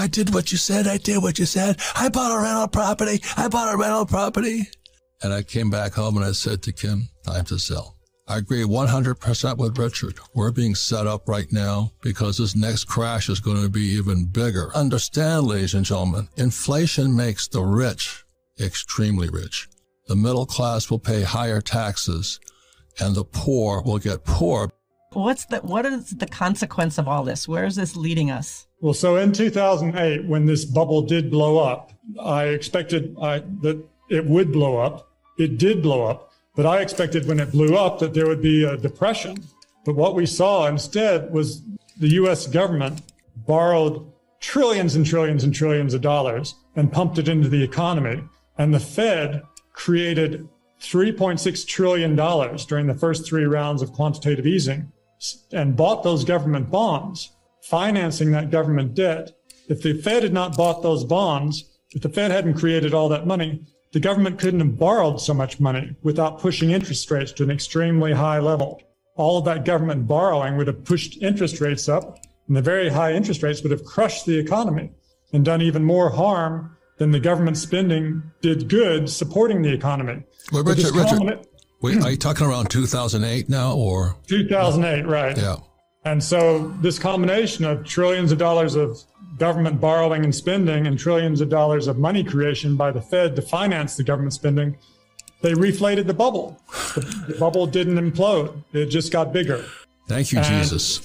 I did what you said. I did what you said. I bought a rental property. I bought a rental property. And I came back home and I said to Kim, time to sell. I agree 100% with Richard. We're being set up right now because this next crash is going to be even bigger. Understand, ladies and gentlemen, inflation makes the rich extremely rich. The middle class will pay higher taxes and the poor will get poor. What's the what is the consequence of all this? Where is this leading us? Well, so in 2008, when this bubble did blow up, I expected I, that it would blow up. It did blow up, but I expected when it blew up that there would be a depression. But what we saw instead was the U.S. government borrowed trillions and trillions and trillions of dollars and pumped it into the economy. And the Fed created $3.6 trillion during the first three rounds of quantitative easing and bought those government bonds, financing that government debt. If the Fed had not bought those bonds, if the Fed hadn't created all that money, the government couldn't have borrowed so much money without pushing interest rates to an extremely high level. All of that government borrowing would have pushed interest rates up, and the very high interest rates would have crushed the economy and done even more harm than the government spending did good supporting the economy. Well, Richard, Richard, wait, are you talking around 2008 now or? 2008, right. Yeah. And so this combination of trillions of dollars of government borrowing and spending and trillions of dollars of money creation by the Fed to finance the government spending, they reflated the bubble. The, the bubble didn't implode. It just got bigger. Thank you, and, Jesus.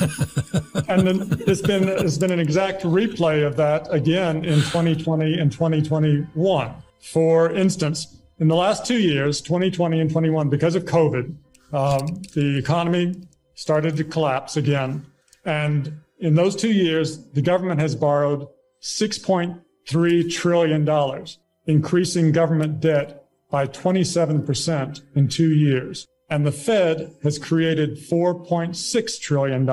and then it's been it's been an exact replay of that again in 2020 and 2021. For instance, in the last two years, 2020 and 21, because of COVID, um, the economy started to collapse again. And in those two years, the government has borrowed $6.3 trillion, increasing government debt by 27% in two years. And the Fed has created $4.6 trillion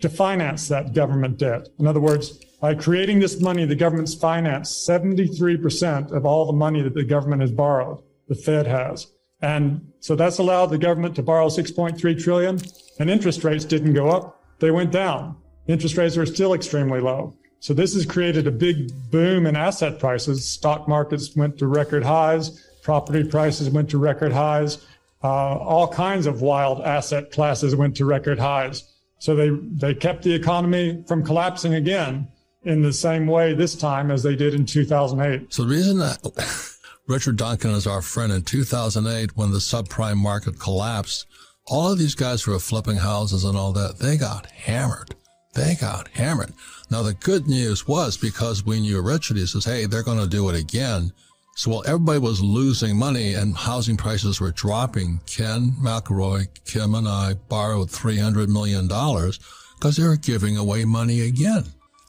to finance that government debt. In other words, by creating this money, the government's financed 73% of all the money that the government has borrowed, the Fed has. And so that's allowed the government to borrow 6.3 trillion and interest rates didn't go up. They went down. Interest rates are still extremely low. So this has created a big boom in asset prices. Stock markets went to record highs. Property prices went to record highs. Uh, all kinds of wild asset classes went to record highs. So they, they kept the economy from collapsing again in the same way this time as they did in 2008. So the reason that Richard Duncan is our friend in 2008 when the subprime market collapsed, all of these guys who were flipping houses and all that, they got hammered. They got hammered. Now the good news was because we knew Richard, he says, hey, they're going to do it again. So while everybody was losing money and housing prices were dropping, Ken McElroy, Kim and I borrowed $300 million because they were giving away money again.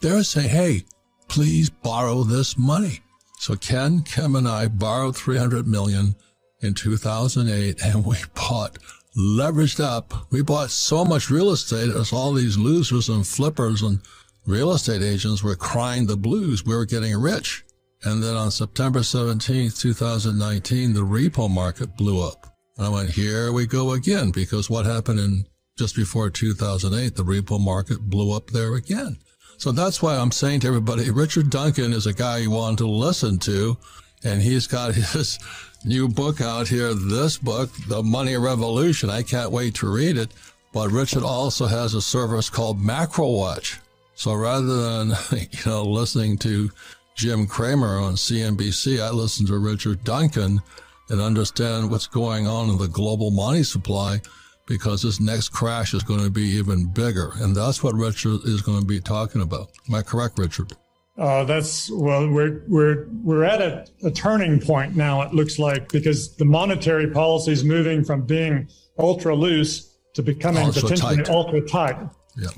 They saying, hey, please borrow this money. So Ken, Kim and I borrowed 300 million in 2008 and we bought leveraged up. We bought so much real estate as all these losers and flippers and real estate agents were crying the blues. We were getting rich. And then on September 17th, 2019, the repo market blew up. And I went, here we go again, because what happened in just before 2008, the repo market blew up there again. So that's why I'm saying to everybody, Richard Duncan is a guy you want to listen to. And he's got his new book out here, this book, The Money Revolution. I can't wait to read it. But Richard also has a service called Macro Watch. So rather than, you know, listening to Jim Cramer on CNBC, I listen to Richard Duncan and understand what's going on in the global money supply because this next crash is going to be even bigger. And that's what Richard is going to be talking about. Am I correct, Richard? Uh, that's well, we're we're we're at a, a, turning point now. It looks like because the monetary policy is moving from being ultra loose to becoming ultra potentially tight. ultra tight. Yeah.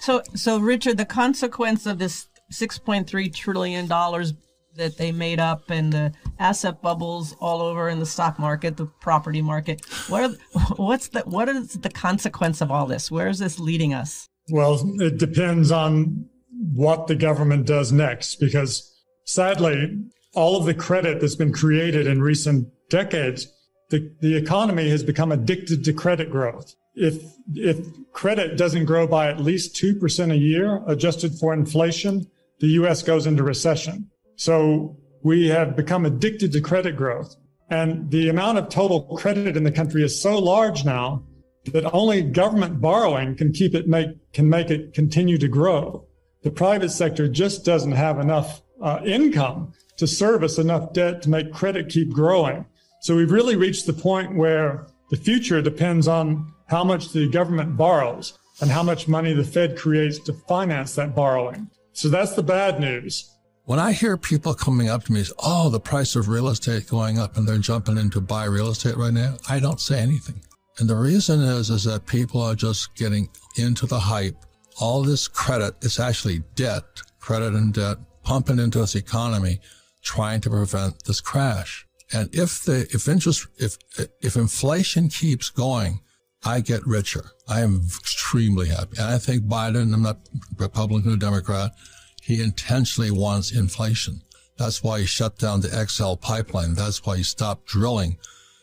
So so Richard, the consequence of this 6.3 trillion dollars that they made up and the asset bubbles all over in the stock market, the property market. What are, what's the what is the consequence of all this? Where is this leading us? Well, it depends on what the government does next because sadly, all of the credit that's been created in recent decades, the, the economy has become addicted to credit growth. If if credit doesn't grow by at least 2% a year adjusted for inflation, the US goes into recession. So we have become addicted to credit growth. And the amount of total credit in the country is so large now that only government borrowing can keep it make can make it continue to grow. The private sector just doesn't have enough uh, income to service enough debt to make credit keep growing. So we've really reached the point where the future depends on how much the government borrows and how much money the Fed creates to finance that borrowing. So that's the bad news. When I hear people coming up to me, oh, the price of real estate going up and they're jumping in to buy real estate right now, I don't say anything. And the reason is, is that people are just getting into the hype. All this credit is actually debt, credit and debt pumping into this economy, trying to prevent this crash. And if the, if interest, if, if inflation keeps going, I get richer. I am extremely happy. And I think Biden, I'm not Republican or Democrat, he intentionally wants inflation. That's why he shut down the XL pipeline. That's why he stopped drilling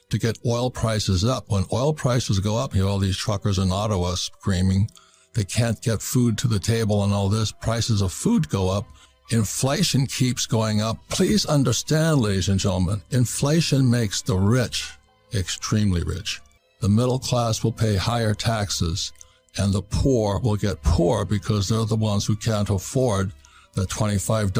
to get oil prices up. When oil prices go up, you have all these truckers in Ottawa screaming they can't get food to the table and all this. Prices of food go up. Inflation keeps going up. Please understand, ladies and gentlemen, inflation makes the rich extremely rich. The middle class will pay higher taxes and the poor will get poor because they're the ones who can't afford the $25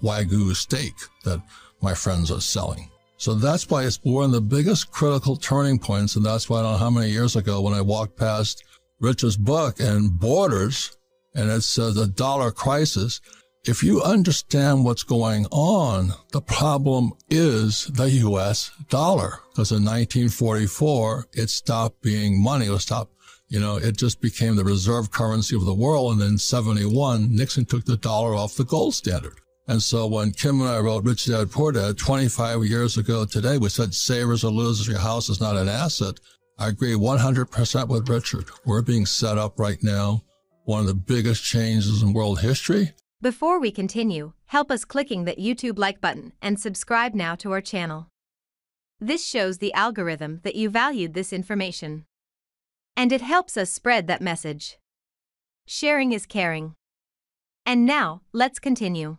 Wagyu steak that my friends are selling. So that's why it's one of the biggest critical turning points. And that's why I don't know how many years ago when I walked past Richard's book and Borders, and it says a dollar crisis. If you understand what's going on, the problem is the US dollar. Because in 1944, it stopped being money. It stopped, you know, it just became the reserve currency of the world. And then 71, Nixon took the dollar off the gold standard. And so when Kim and I wrote Rich Dad Poor Dad 25 years ago today, we said savers or losers, your house is not an asset. I agree 100% with Richard. We're being set up right now. One of the biggest changes in world history. Before we continue, help us clicking that YouTube like button and subscribe now to our channel. This shows the algorithm that you valued this information. And it helps us spread that message. Sharing is caring. And now, let's continue.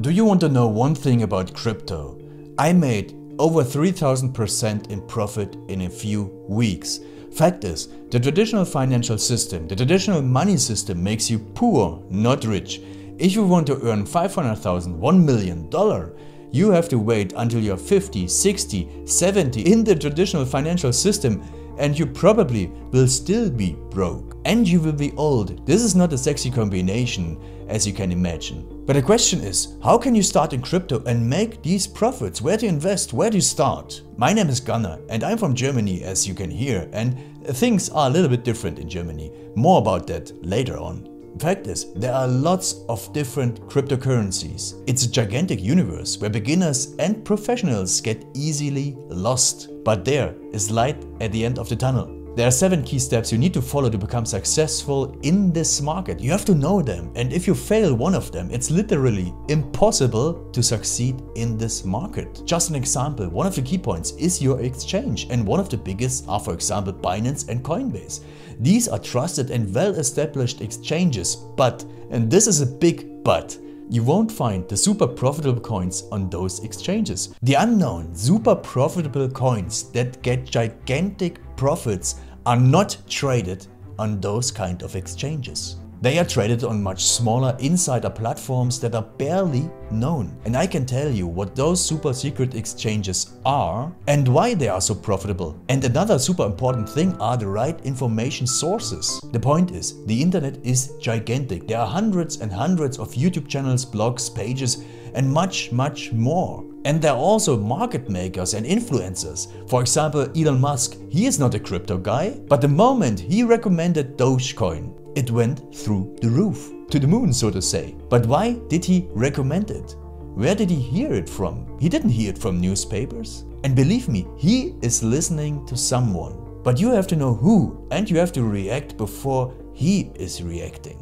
Do you want to know one thing about crypto? I made over 3000% in profit in a few weeks. Fact is, the traditional financial system, the traditional money system makes you poor, not rich. If you want to earn 500,000, 1 million dollar, you have to wait until you're 50, 60, 70 in the traditional financial system and you probably will still be broke. And you will be old. This is not a sexy combination as you can imagine. But the question is, how can you start in crypto and make these profits? Where to invest? Where to start? My name is Gunnar and I'm from Germany as you can hear and things are a little bit different in Germany. More about that later on. Fact is, there are lots of different cryptocurrencies. It's a gigantic universe where beginners and professionals get easily lost. But there is light at the end of the tunnel. There are seven key steps you need to follow to become successful in this market. You have to know them and if you fail one of them, it's literally impossible to succeed in this market. Just an example, one of the key points is your exchange and one of the biggest are for example Binance and Coinbase. These are trusted and well-established exchanges, but, and this is a big but, you won't find the super profitable coins on those exchanges. The unknown super profitable coins that get gigantic profits are not traded on those kind of exchanges. They are traded on much smaller insider platforms that are barely known. And I can tell you what those super secret exchanges are and why they are so profitable. And another super important thing are the right information sources. The point is, the internet is gigantic. There are hundreds and hundreds of YouTube channels, blogs, pages and much, much more. And there are also market makers and influencers. For example, Elon Musk, he is not a crypto guy, but the moment he recommended Dogecoin, it went through the roof, to the moon so to say. But why did he recommend it? Where did he hear it from? He didn't hear it from newspapers. And believe me, he is listening to someone. But you have to know who and you have to react before he is reacting.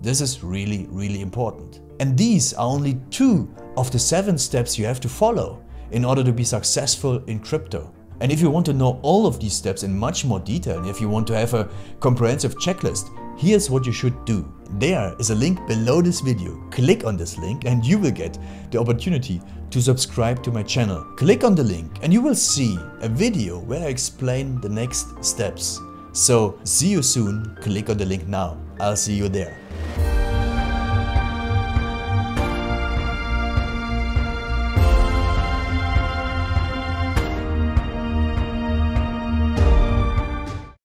This is really, really important. And these are only two of the seven steps you have to follow in order to be successful in crypto. And if you want to know all of these steps in much more detail, and if you want to have a comprehensive checklist, here's what you should do. There is a link below this video. Click on this link and you will get the opportunity to subscribe to my channel. Click on the link and you will see a video where I explain the next steps. So see you soon. Click on the link now. I'll see you there.